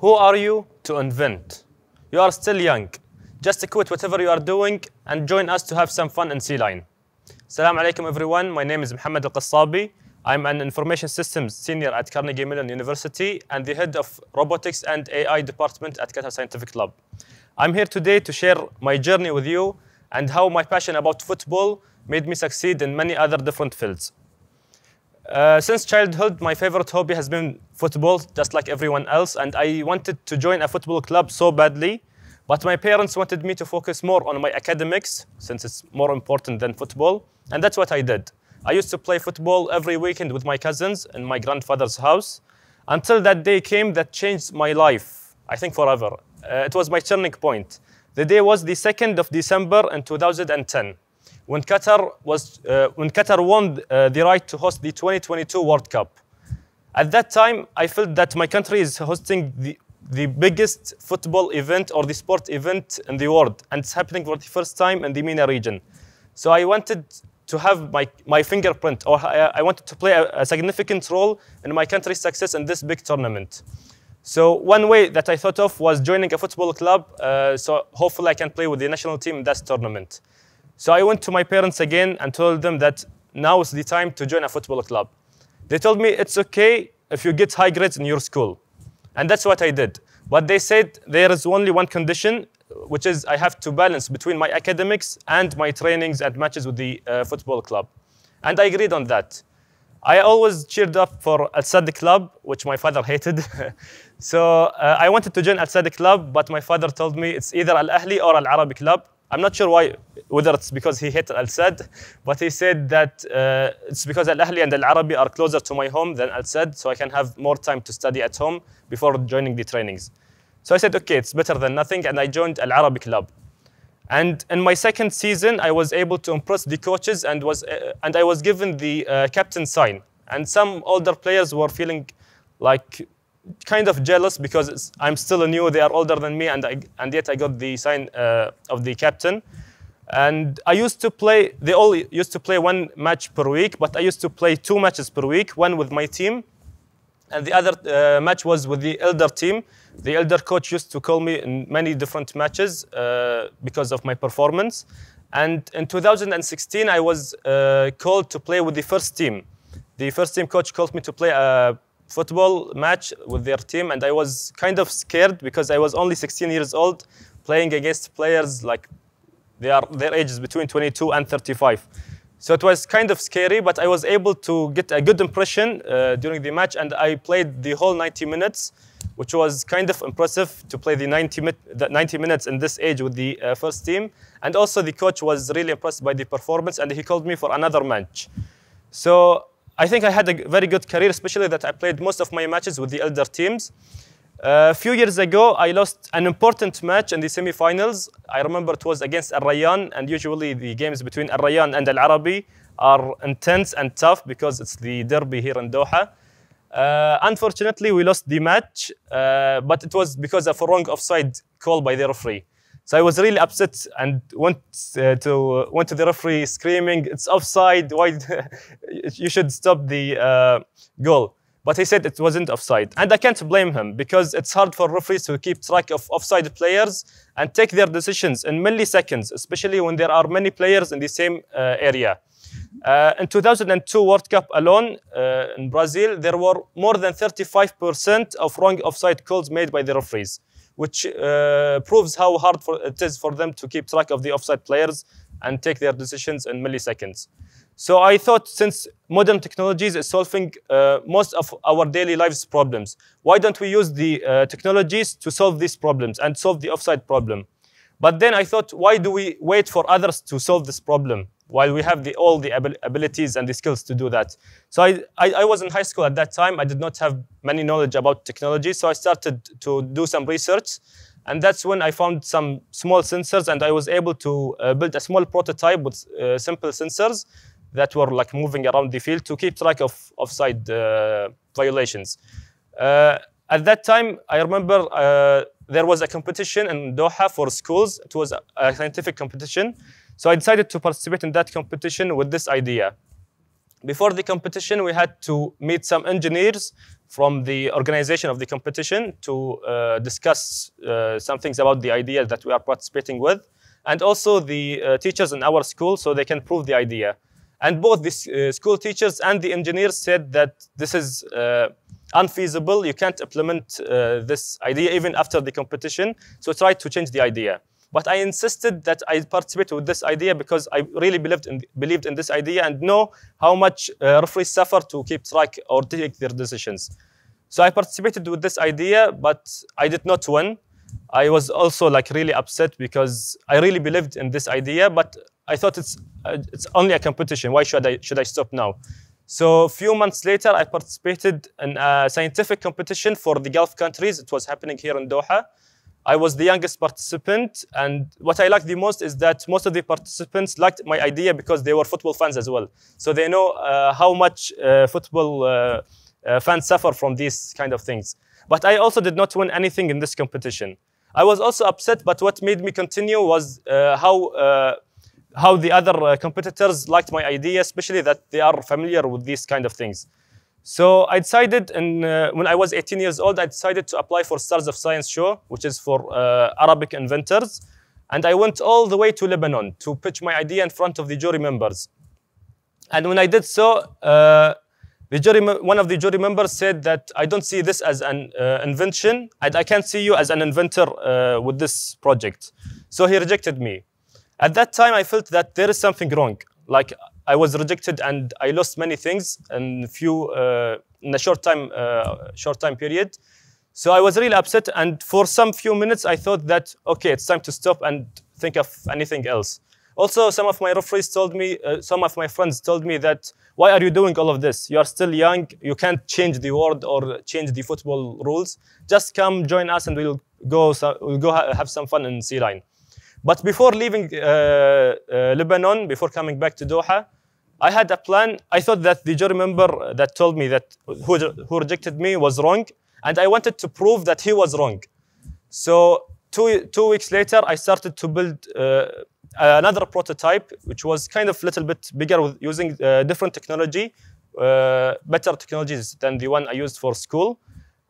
Who are you to invent? You are still young. Just quit whatever you are doing and join us to have some fun in Sea Line. Assalamu alaikum everyone. My name is Mohammed Al-Qassabi. I'm an information systems senior at Carnegie Mellon University and the head of robotics and AI department at Qatar Scientific Lab. I'm here today to share my journey with you and how my passion about football made me succeed in many other different fields. Uh, since childhood, my favorite hobby has been football, just like everyone else, and I wanted to join a football club so badly, but my parents wanted me to focus more on my academics, since it's more important than football, and that's what I did. I used to play football every weekend with my cousins in my grandfather's house, until that day came that changed my life, I think forever. Uh, it was my turning point. The day was the 2nd of December in 2010 when Qatar, was, uh, when Qatar won uh, the right to host the 2022 World Cup. At that time, I felt that my country is hosting the, the biggest football event or the sport event in the world, and it's happening for the first time in the MENA region. So I wanted to have my, my fingerprint, or I, I wanted to play a, a significant role in my country's success in this big tournament. So one way that I thought of was joining a football club, uh, so hopefully I can play with the national team in that tournament. So I went to my parents again and told them that now is the time to join a football club. They told me it's okay if you get high grades in your school. And that's what I did. But they said there is only one condition, which is I have to balance between my academics and my trainings and matches with the uh, football club. And I agreed on that. I always cheered up for Al Sadd club, which my father hated. so uh, I wanted to join Al Sadd club, but my father told me it's either Al Ahli or Al Arabi club. I'm not sure why, whether it's because he hated Al Sadd, but he said that uh, it's because Al Ahli and Al Arabi are closer to my home than Al Sadd, so I can have more time to study at home before joining the trainings. So I said, okay, it's better than nothing, and I joined Al Arabi club. And in my second season, I was able to impress the coaches and, was, uh, and I was given the uh, captain sign. And some older players were feeling like kind of jealous because I'm still a new. They are older than me, and, I, and yet I got the sign uh, of the captain. And I used to play, they all used to play one match per week, but I used to play two matches per week, one with my team, and the other uh, match was with the elder team. The elder coach used to call me in many different matches uh, because of my performance. And in 2016, I was uh, called to play with the first team. The first team coach called me to play a football match with their team, and I was kind of scared because I was only 16 years old, playing against players like they are their age is between 22 and 35. So it was kind of scary, but I was able to get a good impression uh, during the match, and I played the whole 90 minutes, which was kind of impressive to play the 90, mi the 90 minutes in this age with the uh, first team. And also the coach was really impressed by the performance, and he called me for another match. So I think I had a very good career, especially that I played most of my matches with the elder teams. Uh, a few years ago, I lost an important match in the semifinals. I remember it was against Al Rayyan, and usually the games between Al Rayyan and Al Arabi are intense and tough because it's the derby here in Doha. Uh, unfortunately, we lost the match, uh, but it was because of a wrong offside call by the referee. So I was really upset and went uh, to went to the referee screaming, "It's offside! Why you should stop the uh, goal?" But he said it wasn't offside. And I can't blame him because it's hard for referees to keep track of offside players and take their decisions in milliseconds, especially when there are many players in the same uh, area. Uh, in 2002 World Cup alone uh, in Brazil, there were more than 35% of wrong offside calls made by the referees, which uh, proves how hard for, it is for them to keep track of the offside players and take their decisions in milliseconds. So I thought since modern technologies is solving uh, most of our daily lives problems, why don't we use the uh, technologies to solve these problems and solve the offside problem? But then I thought, why do we wait for others to solve this problem while we have the, all the abil abilities and the skills to do that? So I, I, I was in high school at that time. I did not have many knowledge about technology. So I started to do some research. And that's when I found some small sensors and I was able to uh, build a small prototype with uh, simple sensors that were like moving around the field to keep track of offside uh, violations. Uh, at that time, I remember uh, there was a competition in Doha for schools. It was a, a, scientific competition. So I decided to participate in that competition with this idea. Before the competition, we had to meet some engineers from the organization of the competition to uh, discuss uh, some things about the idea that we are participating with, and also the uh, teachers in our school so they can prove the idea. And both the uh, school teachers and the engineers said that this is uh, unfeasible. You can't implement uh, this idea even after the competition. So try to change the idea. But I insisted that I participate with this idea because I really believed in, believed in this idea and know how much uh, referees suffer to keep track or take their decisions. So I participated with this idea, but I did not win. I was also like really upset because I really believed in this idea, but I thought it's uh, it's only a competition. Why should I should I stop now? So a few months later, I participated in a scientific competition for the Gulf countries. It was happening here in Doha. I was the youngest participant, and what I liked the most is that most of the participants liked my idea because they were football fans as well. So they know uh, how much uh, football uh, uh fans suffer from these kind of things. But I also did not win anything in this competition. I was also upset, but what made me continue was uh, how uh, how the other competitors liked my idea, especially that they are familiar with these kind of things. So I decided, and uh, when I was 18 years old, I decided to apply for Stars of Science show, which is for uh, Arabic inventors. And I went all the way to Lebanon to pitch my idea in front of the jury members. And when I did so, uh, the jury, one of the jury members said that I don't see this as an uh, invention, and I can't see you as an inventor uh, with this project. So he rejected me. At that time, I felt that there is something wrong. Like I was rejected and I lost many things in few uh, in a short time uh, short time period. So I was really upset, and for some few minutes I thought that okay, it's time to stop and think of anything else. Also, some of my referees told me, uh, some of my friends told me that why are you doing all of this? You are still young. You can't change the world or change the football rules. Just come join us and we'll go. So we'll go ha have some fun in Sea Line. But before leaving uh, uh, Lebanon, before coming back to Doha, I had a plan. I thought that the jury member that told me that who, who rejected me was wrong, and I wanted to prove that he was wrong. So two, two weeks later, I started to build uh, another prototype, which was kind of a little bit bigger with using uh, different technology, uh, better technologies than the one I used for school.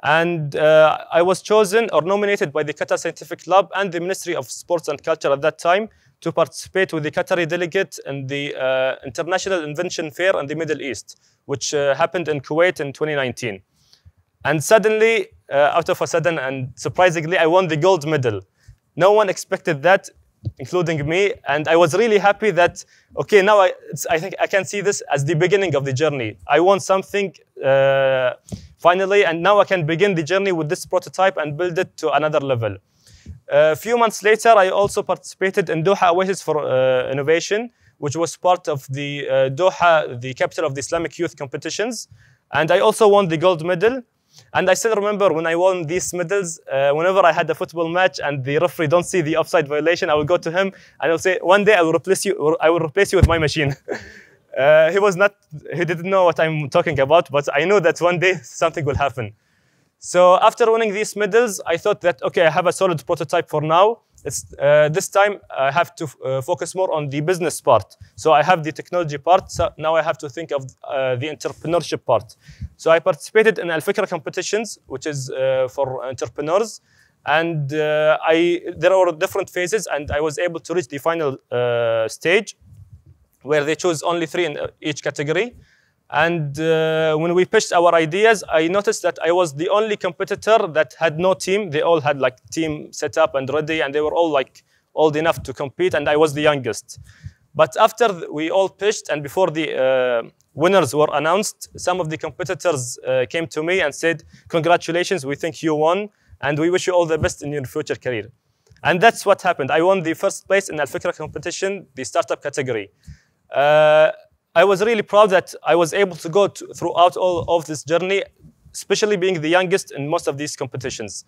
And uh, I was chosen or nominated by the Qatar Scientific Lab and the Ministry of Sports and Culture at that time to participate with the Qatari delegate in the uh, International Invention Fair in the Middle East, which uh, happened in Kuwait in 2019. And suddenly, uh, out of a sudden and surprisingly, I won the gold medal. No one expected that, including me. And I was really happy that, okay, now I, I think I can see this as the beginning of the journey. I won something uh, finally, and now I can begin the journey with this prototype and build it to another level. A few months later, I also participated in Doha Oasis for uh, Innovation, which was part of the uh, Doha, the capital of the Islamic Youth competitions. And I also won the gold medal. And I still remember when I won these medals, uh, whenever I had a football match and the referee don't see the offside violation, I will go to him and I'll say, one day I will replace you, I will replace you with my machine. Uh, he was not, he didn't know what I'm talking about, but I know that one day something will happen. So after winning these medals, I thought that, okay, I have a solid prototype for now. Uh, this time I have to uh, focus more on the business part. So I have the technology part. So now I have to think of uh, the entrepreneurship part. So I participated in Al Fikra competitions, which is uh, for entrepreneurs. And uh, I, there were different phases, and I was able to reach the final uh, stage where they chose only three in each category. And uh, when we pitched our ideas, I noticed that I was the only competitor that had no team. They all had like team set up and ready, and they were all like old enough to compete, and I was the youngest. But after we all pitched and before the uh, winners were announced, some of the competitors uh, came to me and said, congratulations, we think you won, and we wish you all the best in your future career. And that's what happened. I won the first place in Al Fikra competition, the startup category. Uh, I was really proud that I was able to go to, throughout all of this journey, especially being the youngest in most of these competitions.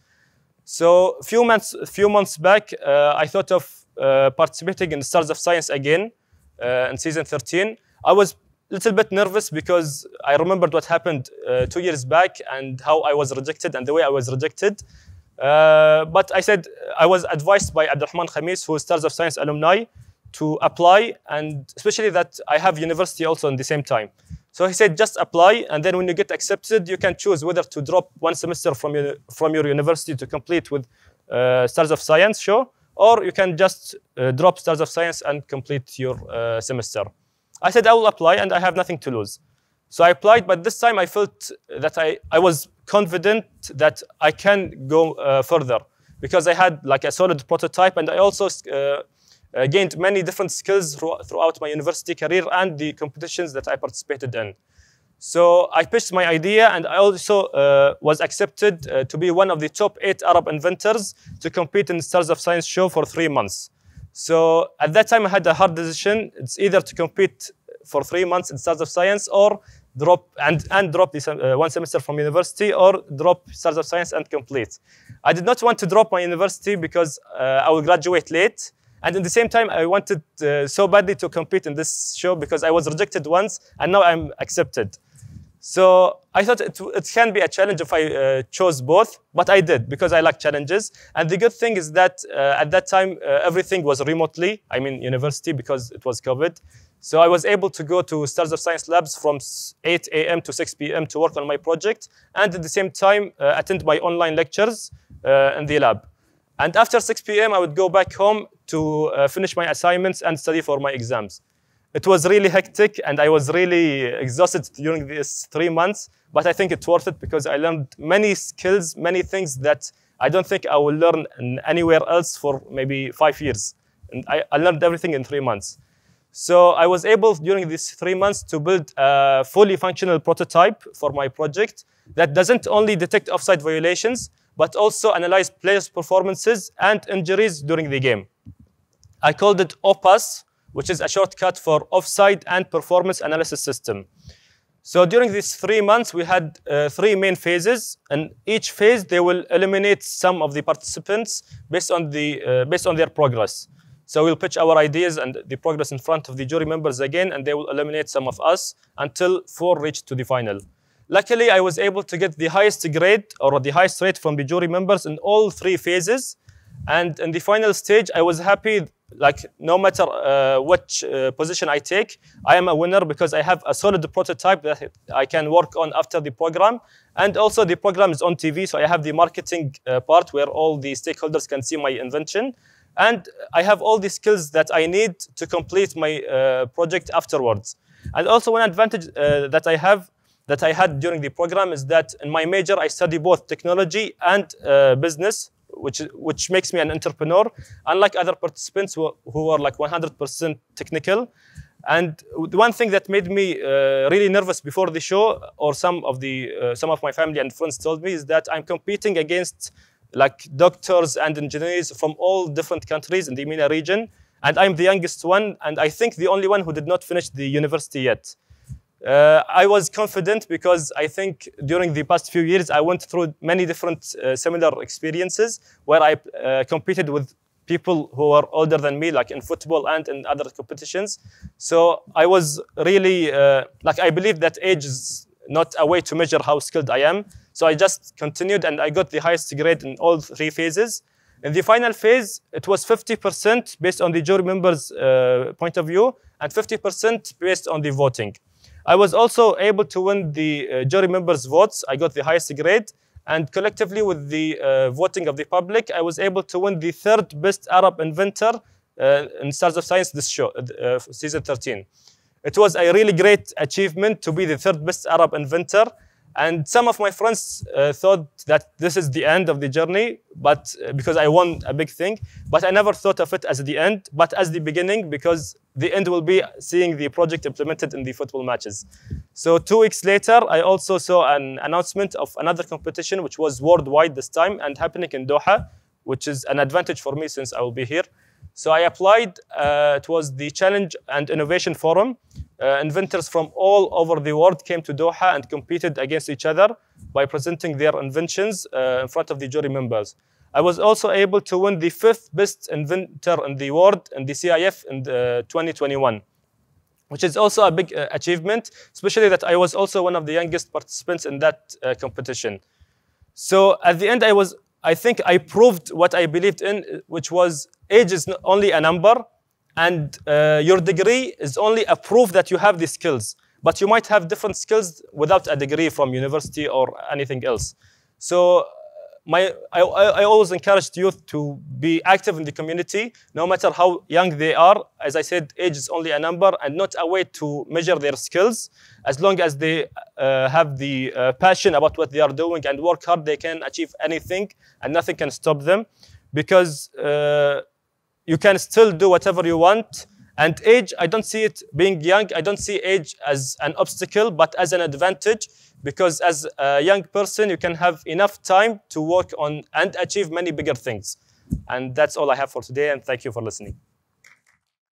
So a few months, few months back, uh, I thought of uh, participating in Stars of Science again uh, in season 13. I was a little bit nervous because I remembered what happened uh, two years back and how I was rejected and the way I was rejected. Uh, but I said I was advised by Abdulrahman Khamis, who is Stars of Science alumni, to apply, and especially that I have university also in the same time. So he said, just apply, and then when you get accepted, you can choose whether to drop one semester from your, from your university to complete with uh, Stars of Science show, or you can just uh, drop Stars of Science and complete your uh, semester. I said, I will apply, and I have nothing to lose. So I applied, but this time I felt that I, I was confident that I can go uh, further because I had like a solid prototype, and I also uh, gained many different skills throughout my university career and the competitions that I participated in. So I pitched my idea, and I also uh, was accepted uh, to be one of the top eight Arab inventors to compete in Stars of Science show for three months. So at that time, I had a hard decision. It's either to compete for three months in Stars of Science or drop and, and drop this uh, one semester from university or drop Stars of Science and complete. I did not want to drop my university because uh, I will graduate late. And at the same time, I wanted uh, so badly to compete in this show because I was rejected once and now I'm accepted. So I thought it, it can be a challenge if I uh, chose both, but I did because I like challenges. And the good thing is that uh, at that time, uh, everything was remotely, I mean university because it was COVID. So I was able to go to Stars of Science labs from 8 a.m. to 6 p.m. to work on my project and at the same time uh, attend my online lectures uh, in the lab. And after 6 p.m., I would go back home to uh, finish my assignments and study for my exams. It was really hectic and I was really exhausted during these three months, but I think it's worth it because I learned many skills, many things that I don't think I will learn anywhere else for maybe five years. And I, I learned everything in three months. So I was able during these three months to build a fully functional prototype for my project that doesn't only detect offside violations, but also analyze players' performances and injuries during the game. I called it OPAS, which is a shortcut for Offside and Performance Analysis System. So during these three months, we had uh, three main phases, and each phase they will eliminate some of the participants based on the uh, based on their progress. So we'll pitch our ideas and the progress in front of the jury members again, and they will eliminate some of us until four reach to the final. Luckily, I was able to get the highest grade or the highest rate from the jury members in all three phases. And in the final stage, I was happy, like no matter uh, which uh, position I take, I am a winner because I have a solid prototype that I can work on after the program. And also the program is on TV, so I have the marketing uh, part where all the stakeholders can see my invention. And I have all the skills that I need to complete my uh, project afterwards. And also one advantage uh, that I have that I had during the program is that in my major, I study both technology and uh, business, which, which makes me an entrepreneur, unlike other participants who, who are like 100% technical. And the one thing that made me uh, really nervous before the show, or some of the uh, some of my family and friends told me, is that I'm competing against like doctors and engineers from all different countries in the MENA region, and I'm the youngest one, and I think the only one who did not finish the university yet. Uh, I was confident because I think during the past few years I went through many different uh, similar experiences where I uh, competed with people who are older than me, like in football and in other competitions. So I was really uh, like I believe that age is not a way to measure how skilled I am. So I just continued and I got the highest grade in all three phases. In the final phase, it was 50% based on the jury members' uh, point of view and 50% based on the voting. I was also able to win the uh, jury members' votes. I got the highest grade. And collectively, with the uh, voting of the public, I was able to win the third best Arab inventor uh, in Stars of Science this show, season 13. It was a really great achievement to be the third best Arab inventor. And some of my friends uh, thought that this is the end of the journey, but uh, because I won a big thing. But I never thought of it as the end, but as the beginning, because the end will be seeing the project implemented in the football matches. So two weeks later, I also saw an announcement of another competition, which was worldwide this time and happening in Doha, which is an advantage for me since I will be here. So I applied. Uh, it was the Challenge and Innovation Forum. Uh, inventors from all over the world came to Doha and competed against each other by presenting their inventions uh, in front of the jury members. I was also able to win the fifth best inventor in the world in the CIF in the 2021, which is also a big uh, achievement, especially that I was also one of the youngest participants in that uh, competition. So at the end, I was I think I proved what I believed in, which was age is only a number, and uh, your degree is only a proof that you have the skills. but you might have different skills without a degree from university or anything else. So my, I, I always encourage youth to be active in the community, no matter how young they are. As I said, age is only a number and not a way to measure their skills. As long as they uh, have the uh, passion about what they are doing and work hard, they can achieve anything and nothing can stop them because uh, you can still do whatever you want. And age, I don't see it being young, I don't see age as an obstacle, but as an advantage because as a young person, you can have enough time to work on and achieve many bigger things. And that's all I have for today, and thank you for listening.